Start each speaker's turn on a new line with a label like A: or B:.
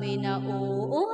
A: kami na oo